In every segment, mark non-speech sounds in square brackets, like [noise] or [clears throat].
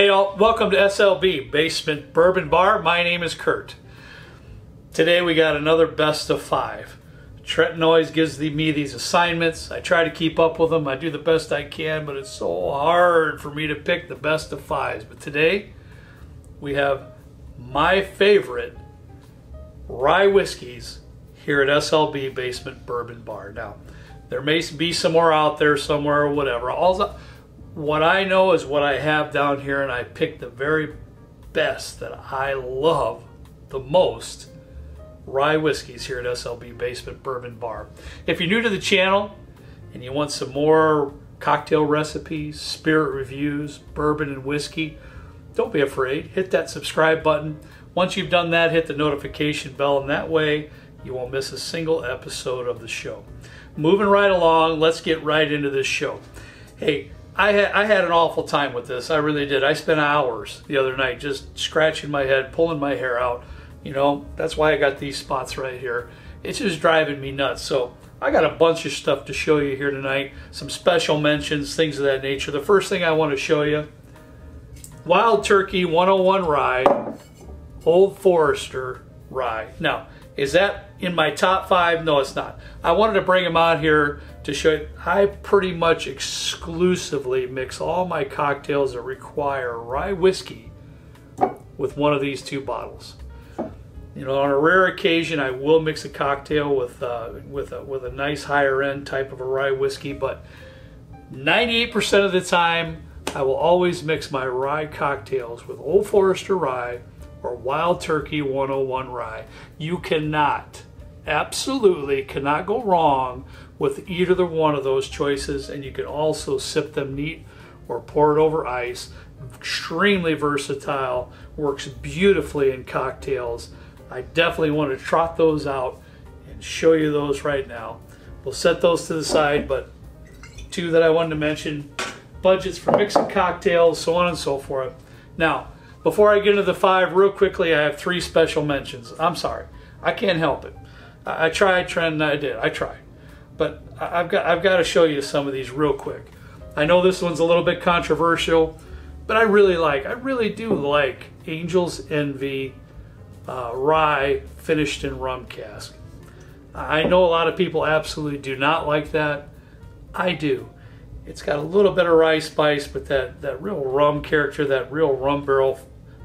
Hey all, welcome to SLB, Basement Bourbon Bar. My name is Kurt. Today we got another best of five. Trenton always gives me these assignments. I try to keep up with them. I do the best I can, but it's so hard for me to pick the best of fives. But today we have my favorite rye whiskeys here at SLB Basement Bourbon Bar. Now, there may be some more out there somewhere or whatever. All what I know is what I have down here, and I picked the very best that I love the most rye whiskeys here at SLB Basement Bourbon Bar. If you're new to the channel and you want some more cocktail recipes, spirit reviews, bourbon and whiskey, don't be afraid. Hit that subscribe button. Once you've done that, hit the notification bell, and that way you won't miss a single episode of the show. Moving right along, let's get right into this show. Hey, I had I had an awful time with this. I really did. I spent hours the other night just scratching my head, pulling my hair out. You know, that's why I got these spots right here. It's just driving me nuts. So I got a bunch of stuff to show you here tonight. Some special mentions, things of that nature. The first thing I want to show you, Wild Turkey 101 Rye, Old Forester Rye. Now, is that in my top five? No, it's not. I wanted to bring them out here to show you, I pretty much exclusively mix all my cocktails that require rye whiskey with one of these two bottles. You know, on a rare occasion, I will mix a cocktail with uh, with a, with a nice higher end type of a rye whiskey, but 98% of the time, I will always mix my rye cocktails with Old Forester rye or Wild Turkey 101 rye. You cannot, absolutely cannot go wrong with either the one of those choices and you can also sip them neat or pour it over ice. Extremely versatile, works beautifully in cocktails. I definitely want to trot those out and show you those right now. We'll set those to the side, but two that I wanted to mention, budgets for mixing cocktails, so on and so forth. Now, before I get into the five, real quickly, I have three special mentions. I'm sorry, I can't help it. I, I tried, Trent, I did. I tried but I've got I've got to show you some of these real quick. I know this one's a little bit controversial, but I really like I really do like Angel's Envy uh, rye finished in rum cask. I know a lot of people absolutely do not like that. I do. It's got a little bit of rye spice, but that, that real rum character, that real rum barrel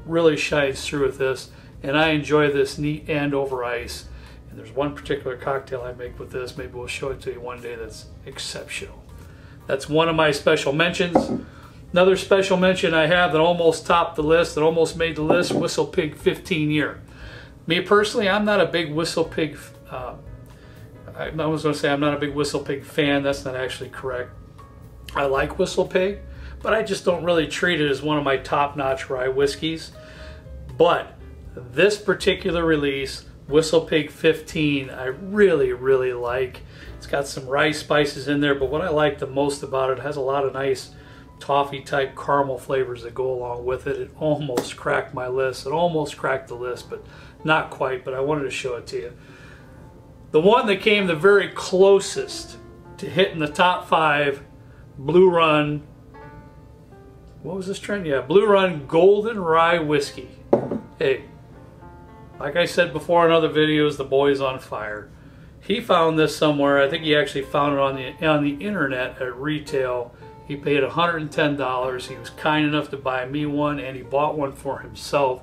really shines through with this. And I enjoy this neat and over ice. And there's one particular cocktail I make with this. Maybe we'll show it to you one day that's exceptional. That's one of my special mentions. Another special mention I have that almost topped the list, that almost made the list, Whistle Pig 15 year. Me personally, I'm not a big Whistle Pig, uh, I was going to say I'm not a big Whistle Pig fan. That's not actually correct. I like Whistle Pig, but I just don't really treat it as one of my top-notch rye whiskeys. But this particular release Whistle Pig 15 I really, really like. It's got some rye spices in there, but what I like the most about it, it has a lot of nice toffee type caramel flavors that go along with it. It almost cracked my list. It almost cracked the list, but not quite, but I wanted to show it to you. The one that came the very closest to hitting the top five, Blue Run, what was this Trent? Yeah, Blue Run Golden Rye Whiskey. Hey, like I said before in other videos, the boy's on fire. He found this somewhere. I think he actually found it on the on the internet at retail. He paid $110. He was kind enough to buy me one and he bought one for himself.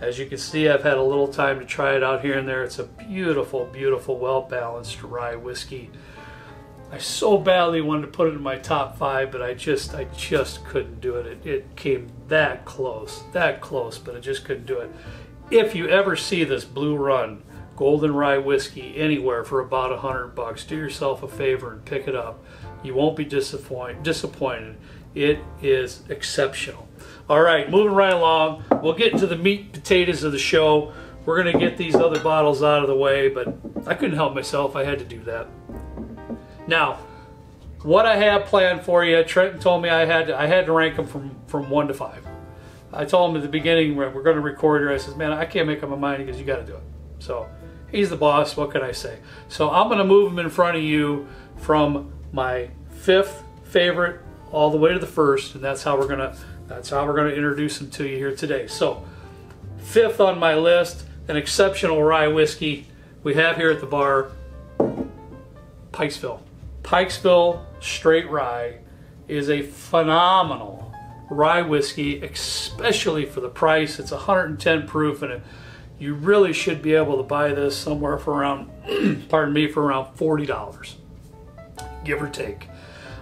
As you can see, I've had a little time to try it out here and there. It's a beautiful, beautiful, well-balanced rye whiskey. I so badly wanted to put it in my top five, but I just, I just couldn't do it. It, it came that close, that close, but I just couldn't do it if you ever see this Blue Run Golden Rye Whiskey anywhere for about a hundred bucks, do yourself a favor and pick it up. You won't be disappoint, disappointed. It is exceptional. All right, moving right along. We'll get into the meat potatoes of the show. We're going to get these other bottles out of the way, but I couldn't help myself. I had to do that. Now, what I have planned for you, Trenton told me I had to, I had to rank them from, from one to five. I told him at the beginning we're going to record here. I says, man, I can't make up my mind. He goes, you got to do it. So he's the boss. What can I say? So I'm going to move him in front of you from my fifth favorite all the way to the first, and that's how we're going to That's how we're going to introduce them to you here today. So, fifth on my list, an exceptional rye whiskey we have here at the bar, Pikesville. Pikesville Straight Rye is a phenomenal rye whiskey, especially for the price. It's 110 proof and it, you really should be able to buy this somewhere for around, [clears throat] pardon me, for around $40, give or take.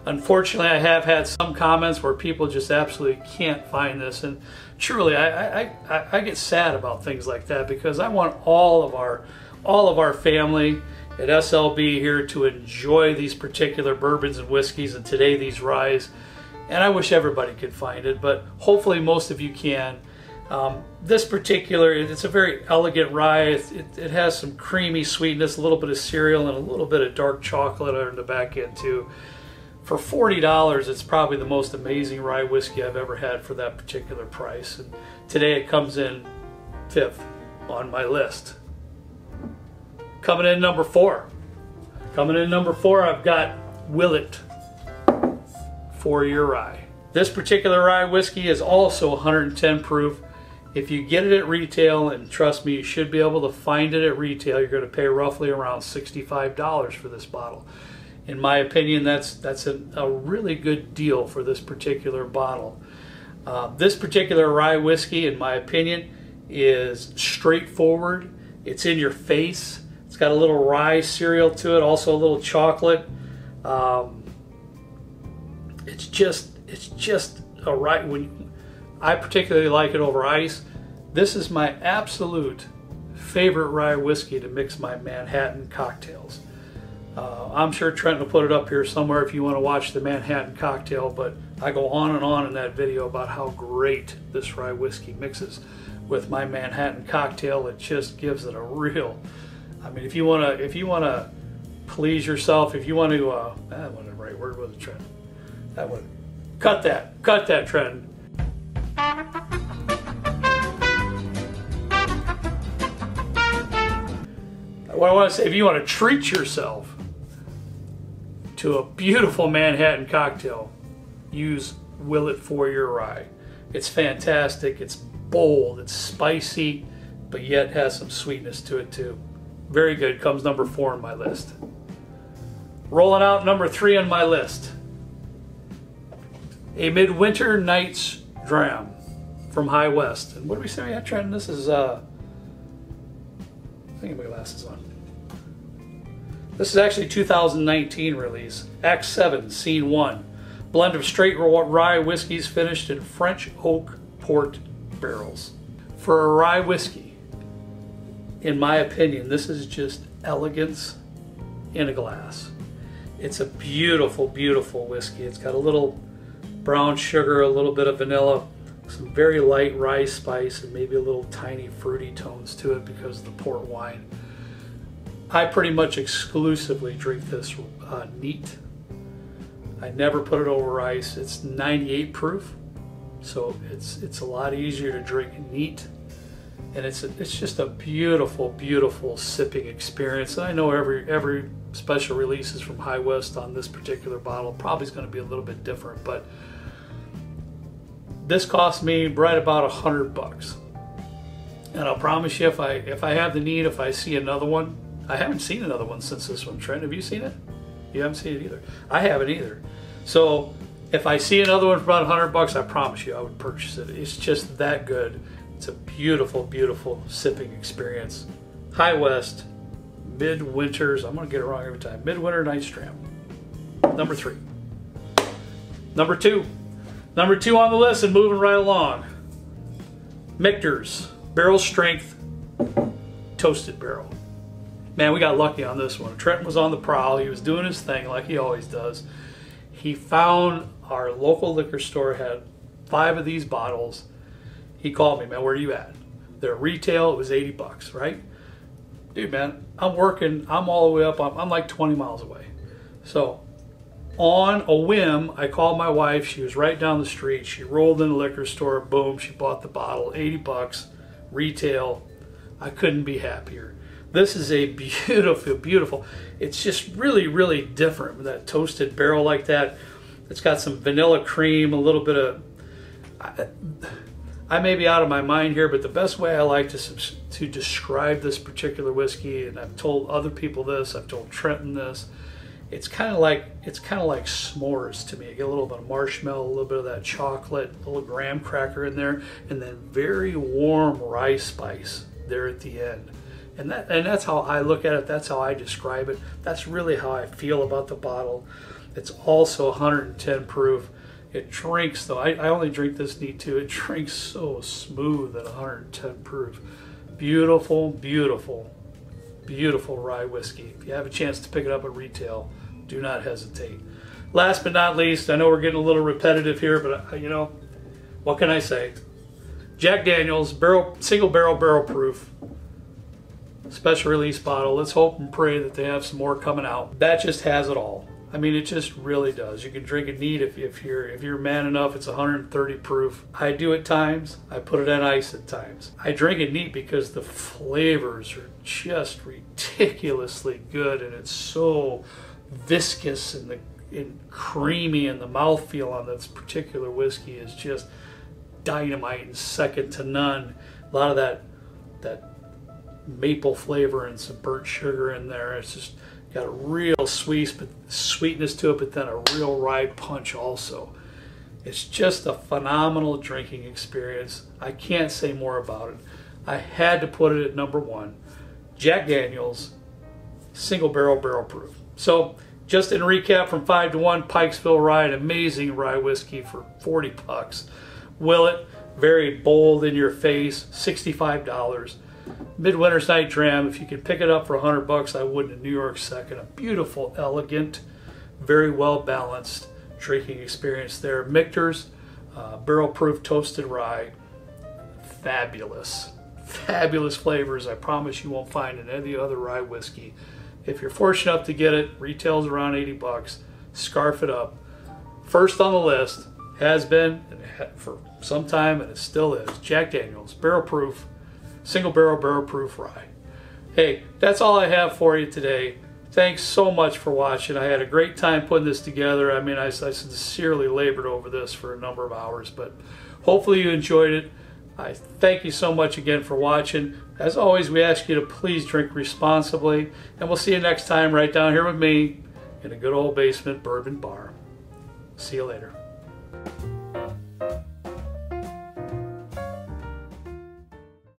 Unfortunately, I have had some comments where people just absolutely can't find this, and truly, I, I, I, I get sad about things like that because I want all of our all of our family at SLB here to enjoy these particular bourbons and whiskeys, and today these ryes. And I wish everybody could find it, but hopefully most of you can. Um, this particular, it's a very elegant rye. It, it, it, has some creamy sweetness, a little bit of cereal, and a little bit of dark chocolate on the back end too for $40, it's probably the most amazing rye whiskey I've ever had for that particular price. And today it comes in fifth on my list. Coming in number four. Coming in number four, I've got Willet four-year rye. This particular rye whiskey is also 110 proof. If you get it at retail, and trust me, you should be able to find it at retail, you're going to pay roughly around $65 for this bottle in my opinion, that's that's a, a really good deal for this particular bottle. Uh, this particular rye whiskey, in my opinion, is straightforward. It's in your face. It's got a little rye cereal to it, also a little chocolate. Um, it's just it's just a right when I particularly like it over ice. This is my absolute favorite rye whiskey to mix my Manhattan cocktails. Uh, I'm sure Trent will put it up here somewhere if you want to watch the Manhattan cocktail, but I go on and on in that video about how great this rye whiskey mixes with my Manhattan cocktail. It just gives it a real, I mean, if you want to, if you want to please yourself, if you want to, uh, that wasn't the right word, was it, Trent? That. Cut that, cut that, Trent. What I want to say, if you want to treat yourself, to a beautiful Manhattan cocktail, use Willet four-year rye. It's fantastic. It's bold. It's spicy, but yet has some sweetness to it too. Very good. Comes number four on my list. Rolling out number three on my list. A Midwinter Nights Dram from High West. And what do we say we had, Trent? This is, uh, I think my glasses on. This is actually 2019 release. Act 7, Scene 1. Blend of straight rye whiskeys finished in French oak port barrels. For a rye whiskey, in my opinion, this is just elegance in a glass. It's a beautiful, beautiful whiskey. It's got a little brown sugar, a little bit of vanilla, some very light rye spice, and maybe a little tiny fruity tones to it because of the port wine. I pretty much exclusively drink this uh, neat. I never put it over ice. It's 98 proof, so it's it's a lot easier to drink neat, and it's a, it's just a beautiful, beautiful sipping experience. And I know every every special releases from High West on this particular bottle probably is going to be a little bit different, but this cost me right about a hundred bucks. And I'll promise you, if I if I have the need, if I see another one, I haven't seen another one since this one. Trent, have you seen it? You haven't seen it either. I haven't either. So if I see another one for about a 100 bucks, I promise you I would purchase it. It's just that good. It's a beautiful, beautiful sipping experience. High West, Midwinters, I'm to get it wrong every time. Midwinter Nights Dram. Number three. Number two. Number two on the list and moving right along. Michter's Barrel Strength Toasted Barrel. Man, we got lucky on this one. Trenton was on the prowl. He was doing his thing like he always does. He found our local liquor store had five of these bottles. He called me, man, where are you at? They're retail, it was 80 bucks, right? Dude, man, I'm working, I'm all the way up, I'm, I'm like 20 miles away. So on a whim, I called my wife. She was right down the street. She rolled in the liquor store. Boom, she bought the bottle, 80 bucks, retail. I couldn't be happier. This is a [laughs] beautiful, beautiful. It's just really, really different with that toasted barrel like that. It's got some vanilla cream, a little bit of I, I may be out of my mind here, but the best way I like to to describe this particular whiskey, and I've told other people this, I've told Trenton this, it's kind of like it's kind of like s'mores to me. I get a little bit of marshmallow, a little bit of that chocolate, a little graham cracker in there, and then very warm rye spice there at the end. And that and that's how I look at it. That's how I describe it. That's really how I feel about the bottle. It's also 110 proof. It drinks though. I, I only drink this neat too. It drinks so smooth at 110 proof. Beautiful, beautiful, beautiful rye whiskey. If you have a chance to pick it up at retail, do not hesitate. Last but not least, I know we're getting a little repetitive here, but uh, you know, what can I say? Jack Daniels barrel single barrel barrel proof special release bottle. Let's hope and pray that they have some more coming out. That just has it all. I mean, it just really does. You can drink it neat if, if you're if you're man enough. It's 130 proof. I do at times. I put it on ice at times. I drink it neat because the flavors are just ridiculously good, and it's so viscous and the and creamy, and the mouthfeel on this particular whiskey is just dynamite and second to none. A lot of that that maple flavor and some burnt sugar in there. It's just got a real sweet, but sweetness to it, but then a real rye punch also. It's just a phenomenal drinking experience. I can't say more about it. I had to put it at number one. Jack Daniels, single barrel barrel proof. So just in recap from five to one, Pikesville Rye, amazing rye whiskey for 40 bucks. Willet, very bold in your face, $65. Midwinter's Night Dram, if you could pick it up for 100 bucks, I would in New York second. A beautiful, elegant, very well balanced drinking experience there. Michter's uh, barrel proof toasted rye, fabulous, fabulous flavors. I promise you won't find in any other rye whiskey. If you're fortunate enough to get it, retails around 80 bucks. Scarf it up. First on the list has been for some time, and it still is. Jack Daniels, barrel proof single barrel barrel proof rye. Hey, that's all I have for you today. Thanks so much for watching. I had a great time putting this together. I mean, I, I sincerely labored over this for a number of hours, but hopefully you enjoyed it. I thank you so much again for watching. As always, we ask you to please drink responsibly, and we'll see you next time right down here with me in a good old basement bourbon bar. See you later.